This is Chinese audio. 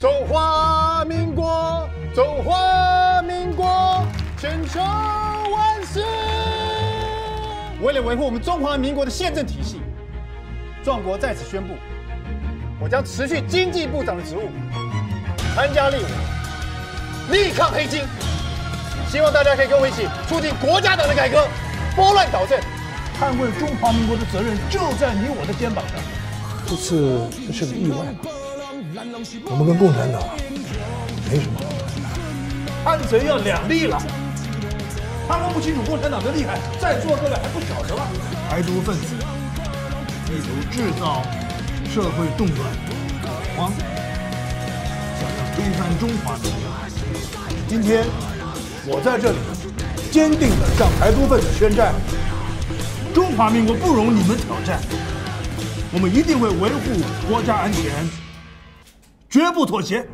中华民国，中华民国，千秋万世。为了维护我们中华民国的宪政体系，壮国在此宣布，我将辞去经济部长的职务，参加立委，力抗黑金。希望大家可以跟我一起促进国家党的改革，拨乱导正，捍卫中华民国的责任就在你我的肩膀上。这次这是个意外，我们跟共产党没什么。汉贼要两立了，他们不清楚共产党的厉害，在座各位还不晓得吗？台独分子意图制造社会动乱、恐慌，想要推翻中华民国。今天我在这里坚定地向台独分子宣战：中华民国不容你们挑战。我们一定会维护国家安全，绝不妥协。